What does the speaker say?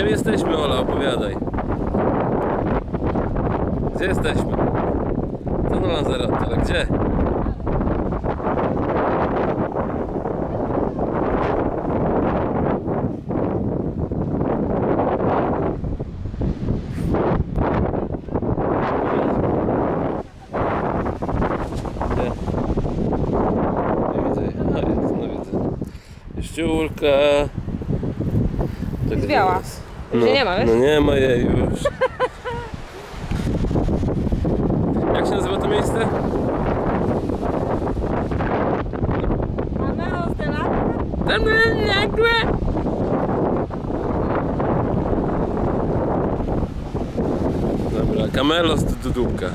Gdzie my jesteśmy, Ola? Opowiadaj. Gdzie jesteśmy? To na Lanzarote, ale gdzie? Widzę. No no. Tak Zwiała. jest. Już jej nie ma, wiesz? No nie ma jej już. Jak się nazywa to miejsce? Tam nagle. Dobra, Kamelos do dudóbka.